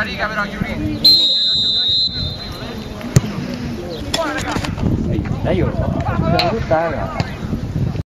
Sulla però Dai, io.